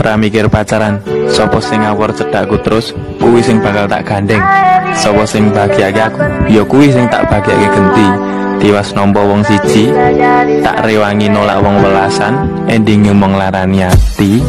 Ra mikir pacaran, sopo sing ngawur cedakku terus, kuwi sing bakal tak gandeng. Sopo sing bahagiake aku, ya kuwi sing tak bahagiake genti. Tiwas nompo wong siji, tak rewangi nolak wong welasan, endinge mong larani ati.